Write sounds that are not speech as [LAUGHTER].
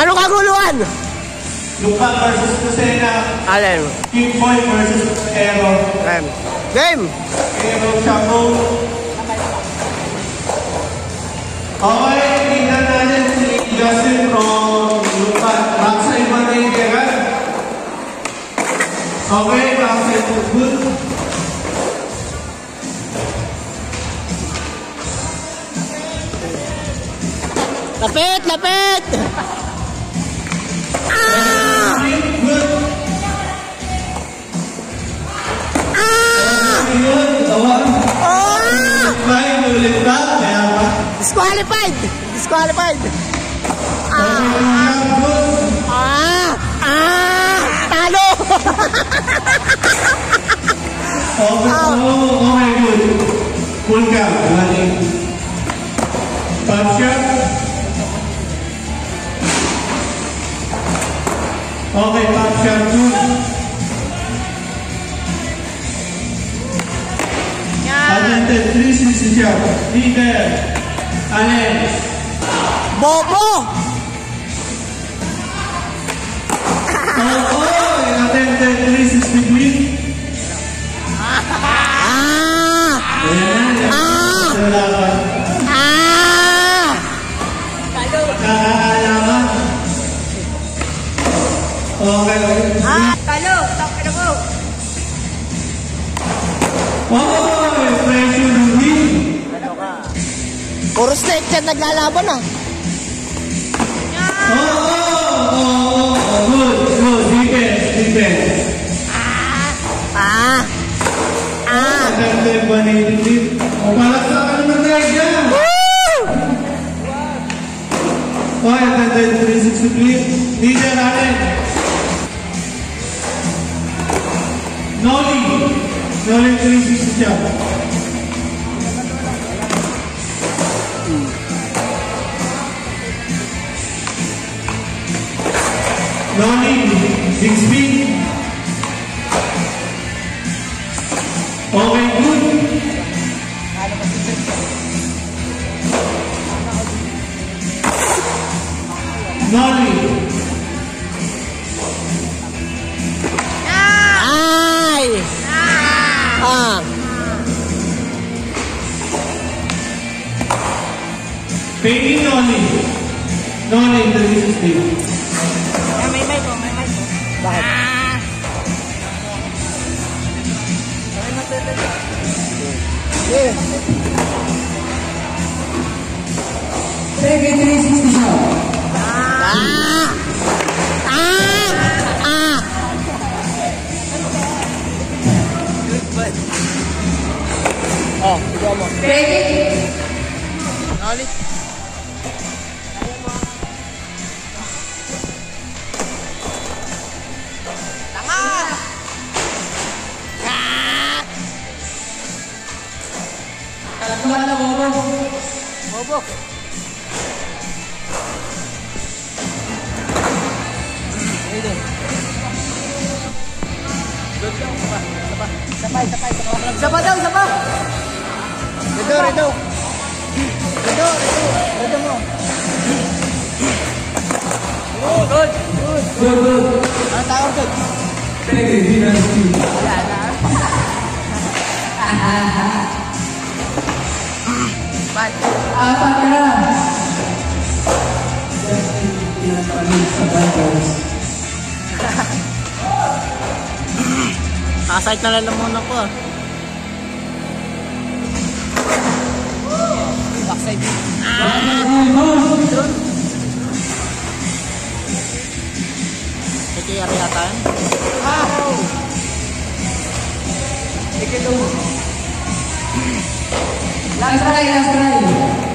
Ano kaguluhan? Luka versus Lucena. Alin? King Boy versus Aero. Game. Game! Aero Chaco. Okay, tingnan natin si Justin from Luka. Backside ba na yung tira? Okay, backside to good. Lapit! Lapit! Disqualified! Disqualified! Ah! Ah! Ah! Talo! okay, oh. oh, oh my God. Full cap. Punch cap. Oke, Pak Syarjun. Agente 360, Peter, Alex. Bobo! Bobo, Agente 360. Ah! Ah! Ah, Ano? Puro snake naglalaban ah. Oh, oh, oh, oh, good, good, defense, defense. Ah, ah, ah. Dagdag ba na yung team? O, palaksak ka naman tayo dyan. Woo! Oh, dagdag 360 please. DJ natin. Noli, Noli Tracy Sitya. Noli Bixby. Peggy Nolly. Nolly, 360. May mic ko, may mic ko. Bakit? Yeah. Peggy 360 siya. Ah! Ah! Ah! Oh, ikaw mo. Nolly. Tama! Kalakban na bobok. Bobok. Ready. Good daw, sabah. Sabay, sabay, sabay. Sabah daw, sabah. Redo, redo. Redo, redo. Redo mo. Oh, good. Good, [LAUGHS] na. Pinapalit sa Vikings. Kasait na lalamunan ko ah. Backside. Ito yari yata yun. Mas olha aí, mostra aí.